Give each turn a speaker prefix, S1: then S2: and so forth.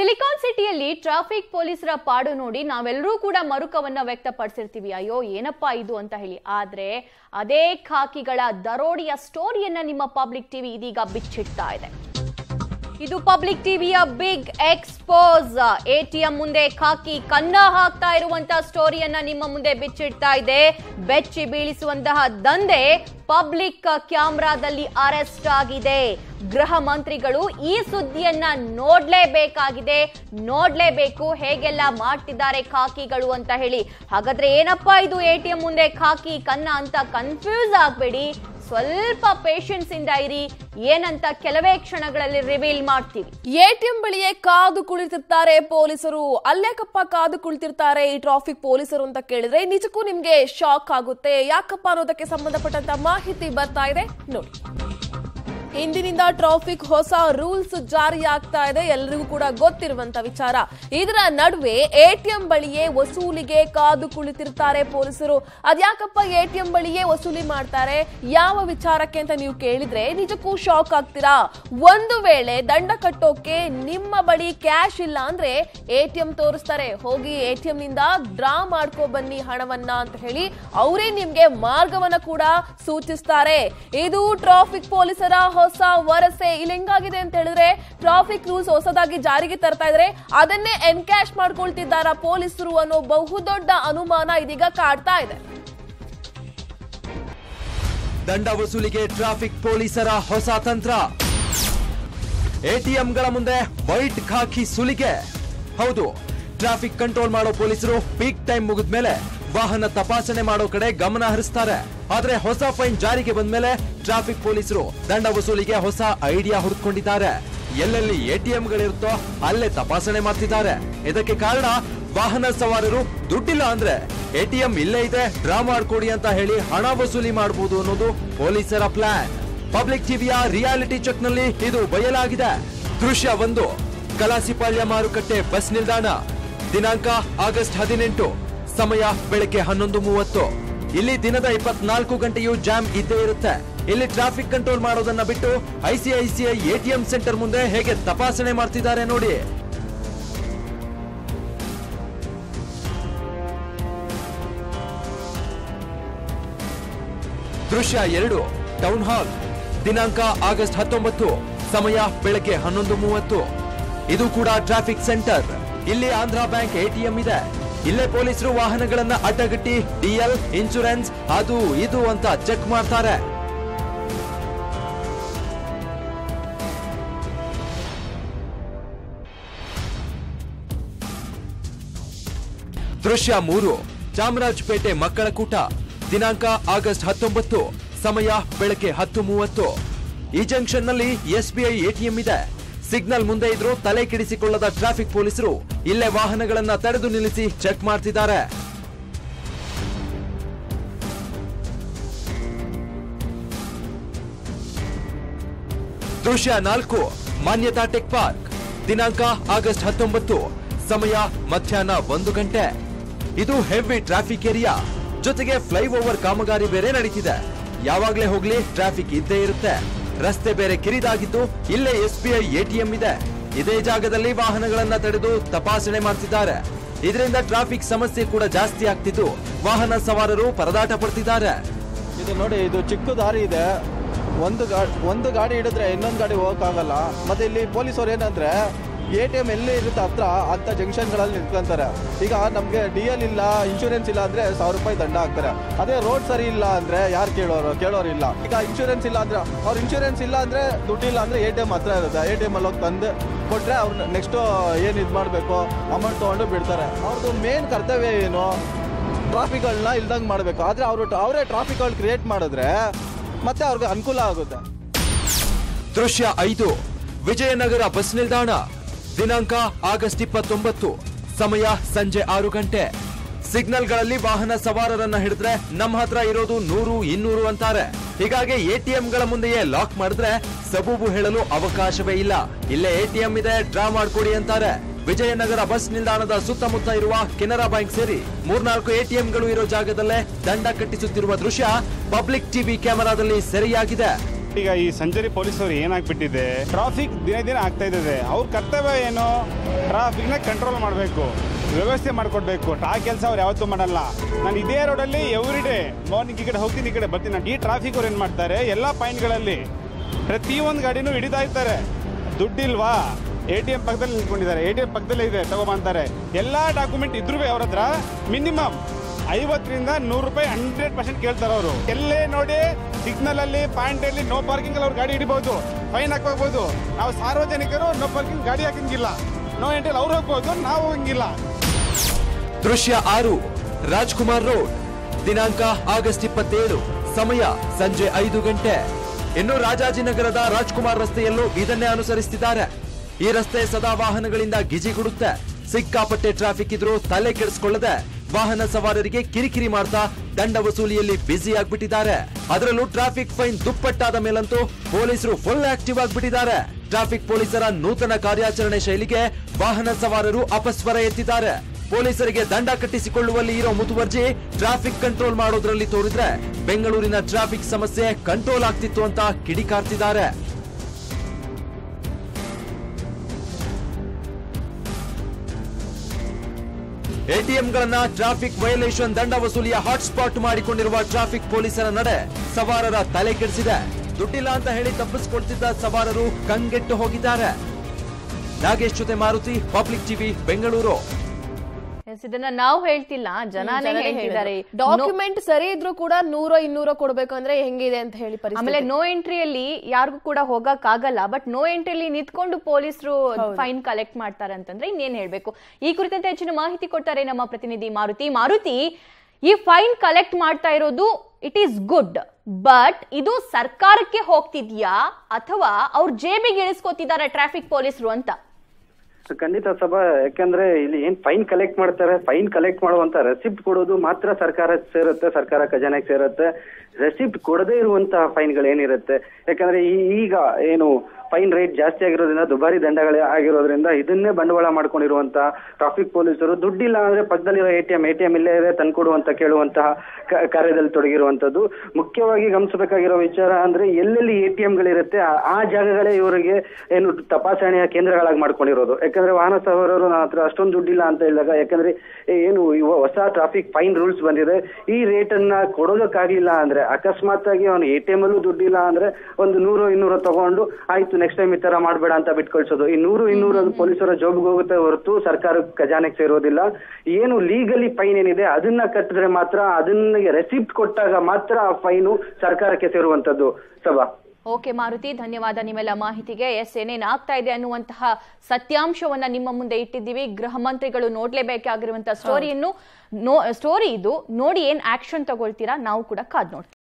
S1: Silicon ಸಿಟಿಯಲ್ಲಿ traffic ಪೊಲೀಸರ ಪಾಡು ನೋಡಿ ನಾವೆಲ್ಲರೂ ಕೂಡ ಮರುಕವನ್ನ ವ್ಯಕ್ತಪಡಿಸಿರ್ತೀವಿ. ಅಯ್ಯೋ, ಏನಪ್ಪಾ ಇದು ಅಂತ ಹೇಳಿ. ಆದ್ರೆ ಅದೇ ಖಾಕಿಗಳ ದರೋಡಿಯ ಸ್ಟೋರಿಯನ್ನ ನಿಮ್ಮ ಪಬ್ಲಿಕ್ ಟಿವಿ ಇದೀಗ ಬಿಚ್ಚಿಡ್ತಾ ಇದೆ. ಇದು ಪಬ್ಲಿಕ್ ಟಿವಿಯ ಬಿಗ್ ಎಕ್ಸ್ಪೋಸ್. ಎಟಿಎಂ ಮುಂದೆ ಖಾಕಿ ಕನ್ನ ಹಾಕ್ತಾ ಇರುವಂತಹ ಸ್ಟೋರಿಯನ್ನ ನಿಮ್ಮ ಮುಂದೆ ಬಿಚ್ಚಿಡ್ತಾ ಇದೆ. ಬೆಚ್ಚಿ ಬೀಳಿಸುವಂತಹ ದಂಧೆ ಪಬ್ಲಿಕ್ ಕ್ಯಾಮ್ರಾದಲ್ಲಿ ಅರೆಸ್ಟ್ ಆಗಿದೆ. ಗೃಹ ಮಂತ್ರಿಗಳು ಈ ಸುದ್ದಿಯನ್ನ ನೋಡ್ಲೇಬೇಕಾಗಿದೆ. ನೋಡ್ಲೇಬೇಕು ಹೇಗೆಲ್ಲ ಮಾಡ್ತಿದ್ದಾರೆ ಖಾಕಿಗಳು ಅಂತ ಹೇಳಿ. ಹಾಗಾದ್ರೆ ಏನಪ್ಪಾ ಇದು ಎಟಿಎಂ ಮುಂದೆ ಖಾಕಿ ಕನ್ನ ಅಂತ ಕನ್ಫ್ಯೂಸ್ ಆಗ್ಬೇಡಿ. ಸ್ವಲ್ಪ ಪೇಷನ್ಸ್ ಇಂದ ಇರಿ. ಏನಂತ ಕೆಲವೇ ಕ್ಷಣಗಳಲ್ಲಿ ರಿವೀಲ್ ಮಾಡ್ತೀವಿ.
S2: ಎಟಿಎಂ ಬಳಿಯೇ ಕಾದು ಕುಳಿತಿರ್ತಾರೆ ಪೊಲೀಸರು. ಅಲ್ಲೇಕಪ್ಪ ಕಾದು ಕುಳಿತಿರ್ತಾರೆ ಈ ಟ್ರಾಫಿಕ್ ಪೊಲೀಸರು ಅಂತ ಕೇಳಿದ್ರೆ ನಿಜಕ್ಕೂ ನಿಮ್ಗೆ ಶಾಕ್ ಆಗುತ್ತೆ. ಯಾಕಪ್ಪ ಅನ್ನೋದಕ್ಕೆ ಸಂಬಂಧಪಟ್ಟಂತ ಮಾಹಿತಿ ಬರ್ತಾ ಇದೆ. ನೋಡಿ. ಇಂದಿನಿಂದ ಟ್ರಾಫಿಕ್ ಹೊಸ ರೂಲ್ಸ್ ಜಾರಿಯಾಗ್ತಾ ಇದೆ. ಎಲ್ರಿಗೂ ಕೂಡ ಗೊತ್ತಿರುವಂತ ವಿಚಾರ. ಇದರ ನಡುವೆ ಎಟಿಎಂ ಬಳಿಯೇ ವಸೂಲಿಗೆ ಕಾದು ಕುಳಿತಿರ್ತಾರೆ ಪೊಲೀಸರು. ಅದ್ಯಾಕಪ್ಪ ಎಟಿಎಂ ಬಳಿಯೇ ವಸೂಲಿ ಮಾಡ್ತಾರೆ? ಯಾವ ವಿಚಾರಕ್ಕೆ ಅಂತ ನೀವು ಕೇಳಿದ್ರೆ ನಿಜಕ್ಕೂ ಶಾಕ್ ಆಗ್ತೀರಾ? ಒಂದು ವೇಳೆ ದಂಡ ಕಟ್ಟೋಕೆ ನಿಮ್ಮ ಬಳಿ ಕ್ಯಾಶ್ ಇಲ್ಲ ಅಂದ್ರೆ ಎಟಿಎಂ ತೋರಿಸ್ತಾರೆ. ಹೋಗಿ ಎಟಿಎಂ ನಿಂದ ಡ್ರಾ ಮಾಡ್ಕೊ ಬನ್ನಿ ಹಣವನ್ನ ಅಂತ ಹೇಳಿ ಅವರೇ ನಿಮ್ಗೆ ಮಾರ್ಗವನ್ನ ಕೂಡ ಸೂಚಿಸ್ತಾರೆ. ಇದು ಟ್ರಾಫಿಕ್ ಪೊಲೀಸರ ಹೊಸ ವರಸೆ ಇಲ್ಲಿ ಹೆಂಗಾಗಿದೆ ಅಂತ ಹೇಳಿದ್ರೆ ಟ್ರಾಫಿಕ್ ರೂಲ್ಸ್ ಹೊಸದಾಗಿ ಜಾರಿಗೆ ತರ್ತಾ ಇದ್ರೆ ಅದನ್ನೇ ಎನ್ಕ್ಯಾಶ್ ಮಾಡ್ಕೊಳ್ತಿದ್ದಾರ ಪೊಲೀಸರು ಅನ್ನೋ ಬಹುದೊಡ್ಡ ಅನುಮಾನ ಇದೀಗ ಕಾಡ್ತಾ ಇದೆ.
S3: ದಂಡ ವಸೂಲಿಗೆ ಟ್ರಾಫಿಕ್ ಪೊಲೀಸರ ಹೊಸ ತಂತ್ರ. ಎಟಿಎಂಗಳ ಮುಂದೆ ವೈಟ್ ಖಾಕಿ ಸುಲಿಗೆ. ಹೌದು ಟ್ರಾಫಿಕ್ ಕಂಟ್ರೋಲ್ ಮಾಡೋ ಪೊಲೀಸರು ಪೀಕ್ ಟೈಮ್ ಮುಗಿದ್ಮೇಲೆ ವಾಹನ ತಪಾಸಣೆ ಮಾಡೋ ಕಡೆ ಗಮನ ಹರಿಸ್ತಾರೆ. ಆದ್ರೆ ಹೊಸ ಫೈನ್ ಜಾರಿಗೆ ಬಂದ್ಮೇಲೆ ಟ್ರಾಫಿಕ್ ಪೊಲೀಸರು ದಂಡ ವಸೂಲಿಗೆ ಹೊಸ ಐಡಿಯಾ ಹುಡುಕೊಂಡಿದ್ದಾರೆ ಎಲ್ಲೆಲ್ಲಿ ಎಟಿಎಂಗಳಿರುತ್ತೋ ಅಲ್ಲೇ ತಪಾಸಣೆ ಮಾಡ್ತಿದ್ದಾರೆ. ಇದಕ್ಕೆ ಕಾರಣ ವಾಹನ ಸವಾರರು ದುಡ್ಡಿಲ್ಲ ಅಂದ್ರೆ ಎಟಿಎಂ ಇಲ್ಲೇ ಇದೆ, ಡ್ರಾ ಮಾಡ್ಕೊಡಿ ಅಂತ ಹೇಳಿ ಹಣ ವಸೂಲಿ ಮಾಡಬಹುದು ಅನ್ನೋದು ಪೊಲೀಸರ ಪ್ಲಾನ್ ಪಬ್ಲಿಕ್ ಟಿವಿಯ ರಿಯಾಲಿಟಿ ಚೆಕ್ನಲ್ಲಿ ಇದು ಬಯಲಾಗಿದೆ. ದೃಶ್ಯ ಒಂದು, ಕಲಾಸಿಪಾಳ್ಯ ಮಾರುಕಟ್ಟೆ ಬಸ್ ನಿಲ್ದಾಣ. ದಿನಾಂಕ ಆಗಸ್ಟ್ ಹದಿನೆಂಟು, ಸಮಯ ಬೆಳಗ್ಗೆ ಹನ್ನೊಂದು ಮೂವತ್ತು. ಇಲ್ಲಿ ದಿನದ ಇಪ್ಪತ್ನಾಲ್ಕು ಗಂಟೆಯೂ ಜಾಮ್ ಇದ್ದೇ ಇರುತ್ತೆ. ಇಲ್ಲಿ ಟ್ರಾಫಿಕ್ ಕಂಟ್ರೋಲ್ ಮಾಡೋದನ್ನ ಬಿಟ್ಟು ಐಸಿಐಸಿಐ ಎಟಿಎಂ ಸೆಂಟರ್ ಮುಂದೆ ಹೇಗೆ ತಪಾಸಣೆ ಮಾಡ್ತಿದ್ದಾರೆ ನೋಡಿ. ದೃಶ್ಯ ಎರಡು ಟೌನ್ ಹಾಲ್ ದಿನಾಂಕ ಆಗಸ್ಟ್ ಹತ್ತೊಂಬತ್ತು, ಸಮಯ ಬೆಳಗ್ಗೆ ಹನ್ನೊಂದು ಮೂವತ್ತು. ಇದು ಕೂಡ ಟ್ರಾಫಿಕ್ ಸೆಂಟರ್ ಇಲ್ಲಿ ಆಂಧ್ರ ಬ್ಯಾಂಕ್ ಎಟಿಎಂ ಇದೆ. ಇಲ್ಲೇ ಪೊಲೀಸರು ವಾಹನಗಳನ್ನ ಅಡ್ಡಗಟ್ಟಿ ಡಿಎಲ್ ಇನ್ಶೂರೆನ್ಸ್ ಅದು, ಇದು ಅಂತ ಚೆಕ್ ಮಾಡ್ತಾರೆ. ದೃಶ್ಯ ಮೂರು. ಚಾಮರಾಜಪೇಟೆ ಮಕ್ಕಳ ಕೂಟ. ದಿನಾಂಕ ಆಗಸ್ಟ್ ಹತ್ತೊಂಬತ್ತು. ಸಮಯ ಬೆಳಗ್ಗೆ ಹತ್ತು ಮೂವತ್ತು. ಈ ಜಂಕ್ಷನ್ನಲ್ಲಿ ಎಸ್ಬಿಐ ಎಟಿಎಂ ಇದೆ. ಸಿಗ್ನಲ್ ಮುಂದೆ ಇದ್ರೂ ತಲೆ ಕೆಡಿಸಿಕೊಳ್ಳದ ಟ್ರಾಫಿಕ್ ಪೊಲೀಸರು ಇಲ್ಲೇ ವಾಹನಗಳನ್ನ ತಡೆದು ನಿಲ್ಲಿಸಿ ಚೆಕ್ ಮಾಡ್ತಿದ್ದಾರೆ. ದೃಶ್ಯ ನಾಲ್ಕು. Manyata tech park. ದಿನಾಂಕ ಆಗಸ್ಟ್ ಹತ್ತೊಂಬತ್ತು. ಸಮಯ ಮಧ್ಯಾಹ್ನ ಒಂದು ಗಂಟೆ. ಇದು ಹೆವಿ ಟ್ರಾಫಿಕ್ ಏರಿಯಾ. ಜೊತೆಗೆ ಫ್ಲೈಓವರ್ ಕಾಮಗಾರಿ ಬೇರೆ ನಡೀತಿದೆ. ಯಾವಾಗ್ಲೇ ಹೋಗ್ಲಿ ಟ್ರಾಫಿಕ್ ಇದ್ದೇ ಇರುತ್ತೆ. ರಸ್ತೆ ಬೇರೆ ಕಿರಿದಾಗಿದ್ದು ಇಲ್ಲೇ ಎಸ್ಬಿಐ ಎಟಿಎಂ ಇದೆ. ಇದೇ ಜಾಗದಲ್ಲಿ ವಾಹನಗಳನ್ನ ತಡೆದು ತಪಾಸಣೆ ಮಾಡ್ತಿದ್ದಾರೆ. ಇದರಿಂದ ಟ್ರಾಫಿಕ್ ಸಮಸ್ಯೆ ಕೂಡ ಜಾಸ್ತಿ ಆಗ್ತಿದ್ದು. ವಾಹನ ಸವಾರರು ಪರದಾಟ ಪಡ್ತಿದ್ದಾರೆ.
S4: ಇದು ನೋಡಿ, ಇದು ಚಿಕ್ಕ ದಾರಿ ಇದೆ. ಒಂದು ಗಾಡಿ ಒಂದು ಗಾಡಿ ಹಿಡಿದ್ರೆ ಇನ್ನೊಂದು ಗಾಡಿ ಹೋಗೋಕ್ಕಾಗಲ್ಲ. ಮತ್ತೆ ಇಲ್ಲಿ ಪೊಲೀಸರು ಏನಂದ್ರೆ ಎ ಟಿ ಎಂ ಎಲ್ಲೇ ಇರುತ್ತೆ ಹತ್ರ, ಅಂತ ಜಂಕ್ಷನ್ಗಳಲ್ಲಿ ನಿಂತ್ಕೊಂತಾರೆ. ಈಗ ನಮಗೆ ಡಿ ಎಲ್ ಇಲ್ಲ ಇನ್ಶೂರೆನ್ಸ್ ಇಲ್ಲ ಅಂದ್ರೆ ಸಾವಿರ ರೂಪಾಯಿ ದಂಡ ಹಾಕ್ತಾರೆ. ಅದೇ ರೋಡ್ ಸರಿ ಇಲ್ಲ ಅಂದ್ರೆ ಯಾರು ಕೇಳೋರು, ಕೇಳೋರಿಲ್ಲ. ಈಗ ಇನ್ಶೂರೆನ್ಸ್ ಇಲ್ಲ ಅಂದ್ರೆ, ಅವ್ರ ಇನ್ಶೂರೆನ್ಸ್ ಇಲ್ಲ ಅಂದ್ರೆ ದುಡ್ಡಿಲ್ಲ ಅಂದ್ರೆ ಎ ಟಿ ಎಂ ಹತ್ರ ಇರುತ್ತೆ. ಎ ಟಿ ಎಂ ಅಲ್ಲಿ ಹೋಗಿ ತಂದು ಕೊಟ್ಟರೆ ಅವ್ರು ನೆಕ್ಸ್ಟ್ ಏನು ಇದು ಮಾಡಬೇಕು? ಅಮೌಂಟ್ ತೊಗೊಂಡು ಬಿಡ್ತಾರೆ. ಅವ್ರದ್ದು ಮೇನ್ ಕರ್ತವ್ಯ ಏನು? ಟ್ರಾಫಿಕ್ಗಳನ್ನ ಇಲ್ದಂಗೆ ಮಾಡಬೇಕು. ಆದರೆ ಅವರು ಅವರೇ ಟ್ರಾಫಿಕ್ಗಳು ಕ್ರಿಯೇಟ್ ಮಾಡಿದ್ರೆ ಮತ್ತೆ ಅವ್ರಿಗೆ ಅನುಕೂಲ ಆಗುತ್ತೆ.
S3: ದೃಶ್ಯ ಐದು. ವಿಜಯನಗರ ಬಸ್ ನಿಲ್ದಾಣ. ದಿನಾಂಕ ಆಗಸ್ಟ್ ಇಪ್ಪತ್ತೊಂಬತ್ತು. ಸಮಯ ಸಂಜೆ ಆರು ಗಂಟೆ. ಸಿಗ್ನಲ್ಗಳಲ್ಲಿ ವಾಹನ ಸವಾರರನ್ನ ಹಿಡಿದ್ರೆ ನಮ್ಮ ಹತ್ರ ಇರೋದು ನೂರು, ಇನ್ನೂರು ಅಂತಾರೆ. ಹೀಗಾಗಿ ಎಟಿಎಂಗಳ ಮುಂದೆಯೇ ಲಾಕ್ ಮಾಡಿದ್ರೆ ಸಬೂಬು ಹೇಳಲು ಅವಕಾಶವೇ ಇಲ್ಲ. ಇಲ್ಲೇ ಎಟಿಎಂ ಇದೆ, ಡ್ರಾ ಮಾಡ್ಕೊಡಿ ಅಂತಾರೆ. ವಿಜಯನಗರ ಬಸ್ ನಿಲ್ದಾಣದ ಸುತ್ತಮುತ್ತ ಇರುವ ಕೆನರಾ ಬ್ಯಾಂಕ್ ಸೇರಿ ಮೂರ್ನಾಲ್ಕು ಎಟಿಎಂಗಳು ಇರೋ ಜಾಗದಲ್ಲೇ ದಂಡ ಕಟ್ಟಿಸುತ್ತಿರುವ ದೃಶ್ಯ ಪಬ್ಲಿಕ್ ಟಿವಿ ಕ್ಯಾಮೆರಾದಲ್ಲಿ ಸೆರೆಯಾಗಿದೆ.
S5: ಈಗ ಈ ಸಂಜರಿ ಪೊಲೀಸರು ಏನಾಗ್ಬಿಟ್ಟಿದೆ? ಟ್ರಾಫಿಕ್ ದಿನ ದಿನ ಆಗ್ತಾ ಇದೆ ಅವ್ರ ಕರ್ತವ್ಯ ಏನು? ಟ್ರಾಫಿಕ್ನ ಕಂಟ್ರೋಲ್ ಮಾಡಬೇಕು. ವ್ಯವಸ್ಥೆ ಮಾಡಿಕೊಡ್ಬೇಕು. ಆ ಕೆಲಸ ಅವ್ರು ಯಾವತ್ತೂ ಮಾಡಲ್ಲ. ನಾನು ಇದೇ ರೋಡಲ್ಲಿ ಎವ್ರಿ ಡೇ ಮಾರ್ನಿಂಗ್ ಈ ಕಡೆ ಹೋಗ್ತೀನಿ, ಈ ಕಡೆ ಬರ್ತೀನಿ. ನಾನು ಈ ಟ್ರಾಫಿಕ್ ಅವ್ರು ಏನು ಮಾಡ್ತಾರೆ? ಎಲ್ಲ ಪಾಯಿಂಟ್ಗಳಲ್ಲಿ ಪ್ರತಿಯೊಂದು ಗಾಡಿನೂ ಹಿಡಿತಾ ಇರ್ತಾರೆ. ದುಡ್ಡಿಲ್ವಾ? ಎ ಟಿ ಎಂ ಪಕ್ಕದಲ್ಲಿ ನಿಂತ್ಕೊಂಡಿದ್ದಾರೆ. ಎ ಟಿ ಎಂ ಪಕ್ಕದಲ್ಲೇ ಇದೆ. ತಗೋಬಂತಾರೆ ಎಲ್ಲ ಡಾಕ್ಯುಮೆಂಟ್ ಇದ್ರೂ ಅವ್ರ ಹತ್ರ ಮಿನಿಮಮ್ ಐವತ್ತರಿಂದ ನೂರು ರೂಪಾಯಿ ಹಂಡ್ರೆಡ್ ಪರ್ಸೆಂಟ್ ಕೇಳ್ತಾರೆ ಅವರು. ಎಲ್ಲೇ ನೋಡಿ ಸಿಗ್ನಲ್ ಅಲ್ಲಿ ಪಾಯಿಂಟ್ ಅಲ್ಲಿ ನೋ ಪಾರ್ಕಿಂಗ್ ಅಲ್ಲಿ ಅವ್ರು ಗಾಡಿ ಹಿಡಿಬಹುದು ಫೈನ್ ಹಾಕೋಬಹುದು ನಾವು ಸಾರ್ವಜನಿಕರು ನೋ ಪಾರ್ಕಿಂಗ್ ಗಾಡಿ ಹಾಕಂಗಿಲ್ಲ. ನೋ ಎಂಟ್ರಿ ಅವ್ರು ಹೋಗ್ಬೋದು ನಾವು ಹೋಗಂಗಿಲ್ಲ
S3: ದೃಶ್ಯ ಆರು, ರಾಜ್ಕುಮಾರ್ ರೋಡ್, ದಿನಾಂಕ ಆಗಸ್ಟ್ ಇಪ್ಪತ್ತೇಳು, ಸಮಯ ಸಂಜೆ ಐದು ಗಂಟೆ. ಇನ್ನು ರಾಜಾಜಿನಗರದ ರಾಜ್ಕುಮಾರ್ ರಸ್ತೆಯಲ್ಲೂ ಇದನ್ನೇ ಅನುಸರಿಸುತ್ತಿದ್ದಾರೆ ಈ ರಸ್ತೆ ಸದಾ ವಾಹನಗಳಿಂದ ಗಿಜಿಗುಡುತ್ತೆ. ಸಿಕ್ಕಾಪಟ್ಟೆ ಟ್ರಾಫಿಕ್ ಇದ್ರೂ ತಲೆ ಕೆಡಿಸ್ಕೊಳ್ಳದೆ ವಾಹನ ಸವಾರರಿಗೆ ಕಿರಿಕಿರಿ ಮಾಡ್ತಾ ದಂಡ ವಸೂಲಿಯಲ್ಲಿ ಬ್ಯುಸಿ ಆಗ್ಬಿಟ್ಟಿದ್ದಾರೆ. ಅದರಲ್ಲೂ ಟ್ರಾಫಿಕ್ ಫೈನ್ ದುಪ್ಪಟ್ಟಾದ ಮೇಲಂತೂ ಪೊಲೀಸರು ಫುಲ್ ಆಕ್ಟಿವ್ ಆಗ್ಬಿಟ್ಟಿದ್ದಾರೆ. ಟ್ರಾಫಿಕ್ ಪೊಲೀಸರ ನೂತನ ಕಾರ್ಯಾಚರಣೆ ಶೈಲಿಗೆ ವಾಹನ ಸವಾರರು ಅಪಸ್ವರ ಎತ್ತಿದ್ದಾರೆ. ಪೊಲೀಸರಿಗೆ ದಂಡ ಕಟ್ಟಿಸಿಕೊಳ್ಳುವಲ್ಲಿ ಇರೋ ಮುತುವರ್ಜಿ ಟ್ರಾಫಿಕ್ ಕಂಟ್ರೋಲ್ ಮಾಡೋದ್ರಲ್ಲಿ ತೋರಿದ್ರೆ ಬೆಂಗಳೂರಿನ ಟ್ರಾಫಿಕ್ ಸಮಸ್ಯೆ ಕಂಟ್ರೋಲ್ ಆಗ್ತಿತ್ತು ಅಂತ ಕಿಡಿಕಾರ್ತಿದ್ದಾರೆ. ಎಟಿಎಂಗಳನ್ನ ಟ್ರಾಫಿಕ್ ವೈಲೇಷನ್ ದಂಡ ವಸೂಲಿಯ ಹಾಟ್ಸ್ಪಾಟ್ ಮಾಡಿಕೊಂಡಿರುವ ಟ್ರಾಫಿಕ್ ಪೊಲೀಸರ ನಡೆ ಸವಾರರ ತಲೆ ಕೆಡಿಸಿದೆ. ದುಡ್ಡಿಲ್ಲ ಅಂತ ಹೇಳಿ ತಪ್ಪಿಸಿಕೊಳ್ತಿದ್ದ ಸವಾರರು ಕಂಗೆಟ್ಟು ಹೋಗಿದ್ದಾರೆ. ನಾಗೇಶ್ ಜೊತೆ ಮಾರುತಿ, ಪಬ್ಲಿಕ್ ಟಿವಿ, ಬೆಂಗಳೂರು.
S1: ಇದನ್ನ ನಾವು ಹೇಳ್ತಿಲ್ಲ ಜನಾನೇ ಹೇಳ್ತಿದ್ದಾರೆ.
S2: ಡಾಕ್ಯುಮೆಂಟ್ ಸರಿ ಇದ್ರೂ ಕೂಡ ನೂರೋ ಇನ್ನೂರ ಕೊಡ್ಬೇಕು ಅಂದ್ರೆ ಹೆಂಗಿದೆ ಅಂತ ಹೇಳಿ
S1: ಆಮೇಲೆ ನೋ ಎಂಟ್ರಿಯಲ್ಲಿ ಯಾರಿಗೂ ಕೂಡ ಹೋಗಕ್ ಆಗಲ್ಲ ಬಟ್ ನೋ ಎಂಟ್ರಿಯಲ್ಲಿ ನಿಂತ್ಕೊಂಡು ಪೊಲೀಸರು ಫೈನ್ ಕಲೆಕ್ಟ್ ಮಾಡ್ತಾರೆ ಅಂತಂದ್ರೆ ಇನ್ನೇನ್ ಹೇಳ್ಬೇಕು? ಈ ಕುರಿತಂತೆ ಹೆಚ್ಚಿನ ಮಾಹಿತಿ ಕೊಡ್ತಾರೆ ನಮ್ಮ ಪ್ರತಿನಿಧಿ ಮಾರುತಿ. ಮಾರುತಿ ಈ ಫೈನ್ ಕಲೆಕ್ಟ್ ಮಾಡ್ತಾ ಇರೋದು ಇಟ್ ಈಸ್ ಗುಡ್ ಬಟ್ ಇದು ಸರ್ಕಾರಕ್ಕೆ ಹೋಗ್ತಿದ್ಯಾ ಅಥವಾ ಅವ್ರ ಜೇಬಿಗೆ ಇಳಿಸ್ಕೊತಿದ್ದಾರೆ ಟ್ರಾಫಿಕ್ ಪೊಲೀಸರು ಅಂತ?
S6: ಖಂಡಿತ ಸಭಾ, ಯಾಕಂದ್ರೆ ಇಲ್ಲಿ ಏನ್ ಫೈನ್ ಕಲೆಕ್ಟ್ ಮಾಡ್ತಾರೆ ಫೈನ್ ಕಲೆಕ್ಟ್ ಮಾಡುವಂತ ರೆಸಿಪ್ಟ್ ಕೊಡೋದು ಮಾತ್ರ ಸರ್ಕಾರ ಸೇರುತ್ತೆ, ಸರ್ಕಾರ ಖಜಾನೆಗೆ ಸೇರುತ್ತೆ. ರೆಸಿಪ್ಟ್ ಕೊಡದೇ ಇರುವಂತಹ ಫೈನ್ಗಳು ಏನಿರುತ್ತೆ ಯಾಕಂದ್ರೆ ಈಗ ಏನು ಫೈನ್ ರೇಟ್ ಜಾಸ್ತಿ ಆಗಿರೋದ್ರಿಂದ, ದುಬಾರಿ ದಂಡಗಳೇ ಆಗಿರೋದ್ರಿಂದ ಇದನ್ನೇ ಬಂಡವಾಳ ಮಾಡ್ಕೊಂಡಿರುವಂತ ಟ್ರಾಫಿಕ್ ಪೊಲೀಸರು. ದುಡ್ಡಿಲ್ಲ ಅಂದ್ರೆ ಪಕ್ಕದಲ್ಲಿರೋ A T M A T M ಇಲ್ಲೇ ಇದೆ ತಂದ್ಕೊಡುವಂತ, ಕೇಳುವಂತಹ ಕಾರ್ಯದಲ್ಲಿ ತೊಡಗಿರುವಂತದ್ದು. ಮುಖ್ಯವಾಗಿ ಗಮನಿಸಬೇಕಾಗಿರೋ ವಿಚಾರ ಅಂದ್ರೆ ಎಲ್ಲೆಲ್ಲಿ ಎ ಟಿ ಎಂಗಳಿರುತ್ತೆ ಆ- ಜಾಗಗಳೇ ಇವರಿಗೆ ಏನು ತಪಾಸಣೆಯ ಕೇಂದ್ರಗಳಾಗಿ ಮಾಡ್ಕೊಂಡಿರೋದು. ಯಾಕಂದ್ರೆ ವಾಹನ ಸವಾರರು ನನ್ನ ಹತ್ರ ಅಷ್ಟೊಂದು ದುಡ್ಡಿಲ್ಲ ಅಂತ ಹೇಳಿದಾಗ, ಯಾಕಂದ್ರೆ ಏನು ಹೊಸ ಟ್ರಾಫಿಕ್ ಫೈನ್ ರೂಲ್ಸ್ ಬಂದಿದೆ. ಈ ರೇಟ್ ಅನ್ನ ಕೊಡೋದಕ್ಕಾಗ್ಲಿಲ್ಲ ಅಂದ್ರೆ ಅಕಸ್ಮಾತ್ ಆಗಿ ಅವನು ಎ ಟಿ ಎಂ ಅಲ್ಲೂ ದುಡ್ಡಿಲ್ಲ ಅಂದ್ರೆ ಒಂದು ನೂರು, ಇನ್ನೂರು ತಗೊಂಡು ಆಯ್ತು ನೆಕ್ಸ್ಟ್ ಟೈಮ್ ಈ ತರ ಮಾಡಬೇಡ ಅಂತ ಬಿಟ್ಕೊಳ್ಸೋದು. ಈ ನೂರು ಇನ್ನೂರು ಅದು ಪೊಲೀಸರ ಜಾಬ್ಗೆ ಹೋಗುತ್ತೆ ಹೊರತು ಸರ್ಕಾರ ಖಜಾನೆಗೆ ಸೇರೋದಿಲ್ಲ. ಏನು ಲೀಗಲಿ ಫೈನ್ ಏನಿದೆ ಅದನ್ನ ಕಟ್ಟಿದ್ರೆ ಮಾತ್ರ ಅದನ್ನ ರೆಸಿಪ್ಟ್ ಕೊಟ್ಟಾಗ ಮಾತ್ರ ಆ ಫೈನು ಸರ್ಕಾರಕ್ಕೆ ಸೇರುವಂತದ್ದು ಸಭಾ.
S1: ಓಕೆ ಮಾರುತಿ ಧನ್ಯವಾದ ನಿಮ್ಮೆಲ್ಲ ಮಾಹಿತಿಗೆ. ಎಸ್ ಏನೇನ್ ಆಗ್ತಾ ಇದೆ ಅನ್ನುವಂತಹ ಸತ್ಯಾಂಶವನ್ನ ನಿಮ್ಮ ಮುಂದೆ ಇಟ್ಟಿದ್ದೀವಿ. ಗೃಹ ಮಂತ್ರಿಗಳು ನೋಡ್ಲೇಬೇಕಾಗಿರುವಂತಹ ಸ್ಟೋರಿಯನ್ನು ಸ್ಟೋರಿ ಇದು. ನೋಡಿ ಏನ್ ಆಕ್ಷನ್ ತಗೊಳ್ತೀರಾ ನಾವು ಕೂಡ ಕಾದ್ ನೋಡ್ತೀವಿ.